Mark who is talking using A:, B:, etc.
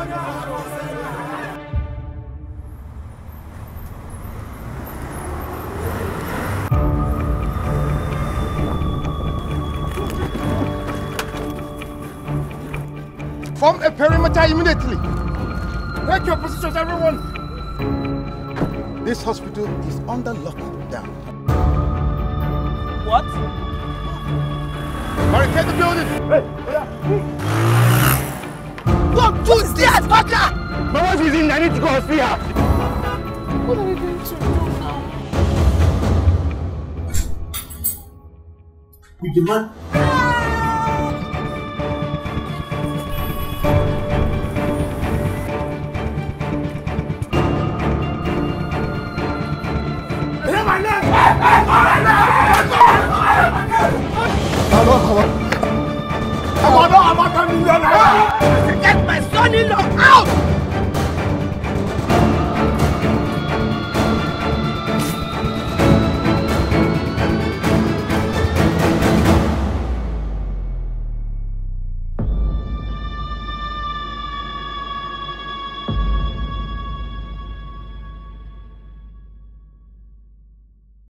A: Form a perimeter immediately. Take your positions, everyone. This hospital is under lockdown.
B: What?
A: Barricade the building. Hey, Look,
B: Doctor!
C: My wife is in. I need to go and see her.
B: What are we going to do now? the
A: man? Hey, my name! Hey,
B: hey, hey!
A: one million
B: naira. Get my son-in-law out.